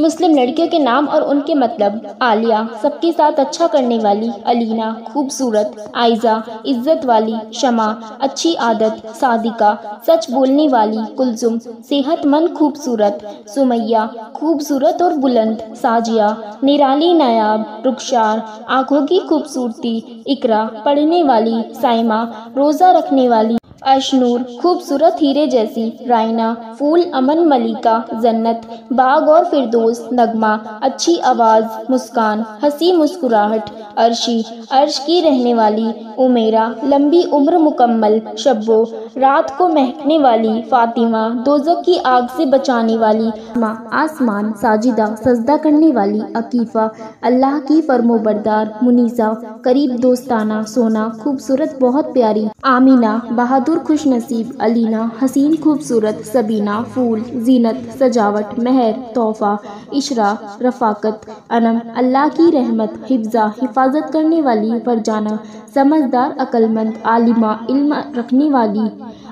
मुस्लिम लड़कियों के नाम और उनके मतलब आलिया, सबके साथ अच्छा करने वाली, अलीना, खूबसूरत, आयजा, इज़्ज़त वाली, शमा, अच्छी आदत, सादिका, सच बोलने वाली, कुलजुम, सेहतमंद खूबसूरत, सुमैया, खूबसूरत और बुलंद, साजिया, निराली नायाब रुखसार आँखों की खूबसूरती, इकरा, पढ़ने वाली, साइमा, रोज़ा रखने वाली अशनूर, खूबसूरत हीरे जैसी रायना फूल, अमन, मलिका, जन्नत, बाग और फिरदोस, नगमा, अच्छी आवाज़, मुस्कान, हँसी मुस्कुराहट, अर्शी, अर्श की रहने वाली, उमेरा, लंबी उम्र मुकम्मल, शब्बो, रात को महकने वाली, फातिमा दोजक की आग से बचाने वाली, माँ, आसमान, साजिदा, सजदा करने वाली, अकीफ़ा, अल्लाह की फरमोबरदार मुनीसा करीब दोस्ताना, सोना, खूबसूरत, बहुत प्यारी, आमीना, बहादुर खुश नसीब अलीना, हसीन खूबसूरत, सबीना, फूल, जीनत, सजावट, महर, तोहफ़ा, इशरा, रफ़ाकत, अनम, अल्लाह की रहमत, हिफ्ज़ा, हिफाजत करने वाली, फरजाना, समझदार, अक्लमंद, आलिमा, इल्म रखने वाली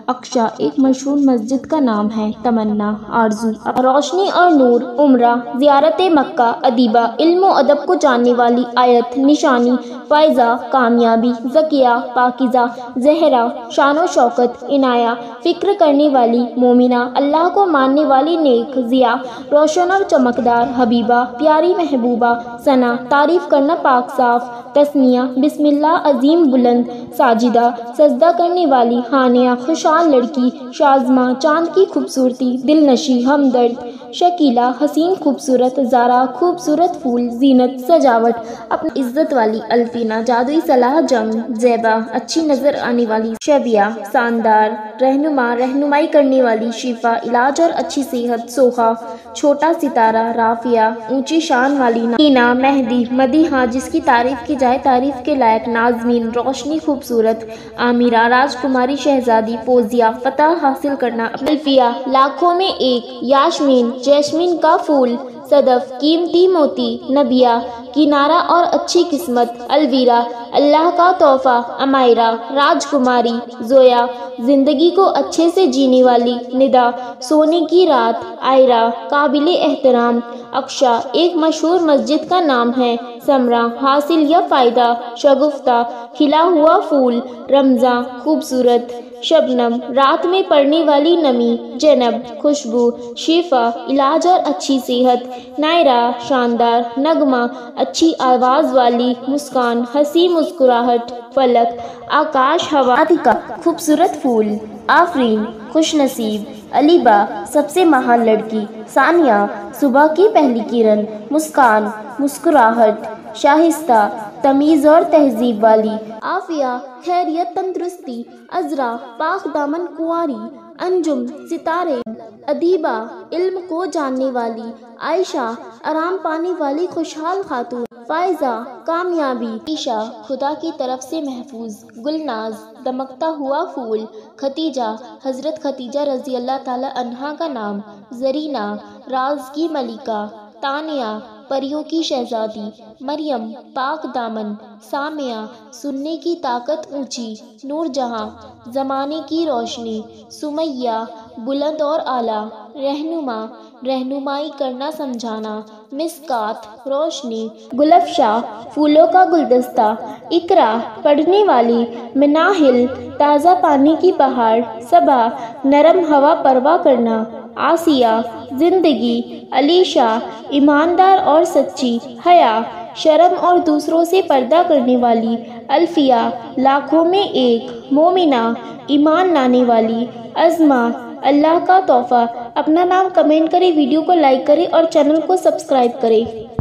अक्षा एक मशहूर मस्जिद का नाम है। तमन्ना, आरज़ू, रोशनी और नूर, उम्र, ज़ियारत मक्का, अदीबा, इल्म अदब को जानने वाली आयत, निशानी, फ़ायज़ा, कामयाबी, जकिया, पाकिज़ा, जहरा, शान शौकत, इनाया, फ़िक्र करने वाली मोमिना, अल्लाह को मानने वाली नेक, ज़िया, रोशन और चमकदार, हबीबा, प्यारी महबूबा, सना, तारीफ़ करना पाक साफ़, तस्निया, बिस्मिल्लाह, अजीम बुलंद, साजिदा, सजदा करने वाली हानिया खुशहाल लड़की, शाजमा चाँद की खूबसूरती, दिलनशी हमदर्द। शकीला, हसीन खूबसूरत, ज़ारा, खूबसूरत फूल, जीनत, सजावट। अपनी इज़्ज़त वाली अल्फीना, जादुई सलाह जंग जैबा अच्छी नज़र आने वाली शबिया, शानदार। रहनुमा, रहनुमाई करने वाली शिफा, इलाज और अच्छी सेहत सोहा छोटा सितारा, राफिया, ऊँची शान वाली नीना मेहदी मदीहा जिसकी तारीफ़ की जाए, तारीफ़ के लायक नाजमीन, रोशनी, खूबसूरत, आमिरा, राजकुमारी, शहजादी फोजिया फतह हासिल करना अल्फिया लाखों में एक याशमीन जैस्मिन का फूल, सदफ, कीमती मोती, नबिया किनारा और अच्छी किस्मत, अलवीरा, अल्लाह का तोहफ़ा, अमायरा, राजकुमारी, जोया, ज़िंदगी को अच्छे से जीने वाली निदा, सोने की रात, आयरा, काबिल एहतराम अक्षा एक मशहूर मस्जिद का नाम है, समरा, हासिल या फ़ायदा, शगुफ्ता, खिला हुआ फूल, रमज़ा, खूबसूरत, शबनम, रात में पड़ने वाली नमी, जैनब, खुशबू, शिफा, इलाज और अच्छी सेहत, नायरा, शानदार, नगमा अच्छी आवाज़ वाली मुस्कान, हँसी मुस्कुराहट, फलक, आकाश हवा अधिका खूबसूरत फूल, आफरीन खुश नसीब अलीबा, सबसे महान लड़की, सानिया, सुबह की पहली किरण, मुस्कान, मुस्कुराहट, शाहिस्ता, तमीज़ और तहजीब वाली, आफिया, खैरियत, तंदुरुस्ती, अजरा, पाक दामन कुआरी अंजुम, सितारे, अदीबा, इल्म को जानने वाली, आयशा, आराम पाने वाली खुशहाल खातून, फ़ायज़ा, कामयाबी, ईशा, खुदा की तरफ़ से महफूज, गुलनाज, दमकता हुआ फूल, खतीजा, हज़रत खतीजा रज़ी अल्लाह ताला अन्हा का नाम, जरीना राज की मलिका। तानिया, परियों की शहजादी, मरियम, पाक दामन, सामिया, सुनने की ताकत ऊँची नूर जहाँ ज़माने की रोशनी, सुमैया, बुलंद और आला, रहनुमा, रहनुमाई करना समझाना, मिसकात, रोशनी गुलफशा फूलों का गुलदस्ता, इकरा, पढ़ने वाली, मिनाहिल, ताज़ा पानी की पहाड़, सबा, नरम हवा परवा करना आसिया, ज़िंदगी, अलीशा, ईमानदार और सच्ची, हया, शर्म और दूसरों से पर्दा करने वाली, अल्फिया, लाखों में एक, मोमिना, ईमान लाने वाली, अज़मा, अल्लाह का तोहफ़ा। अपना नाम कमेंट करें, वीडियो को लाइक करें और चैनल को सब्सक्राइब करें।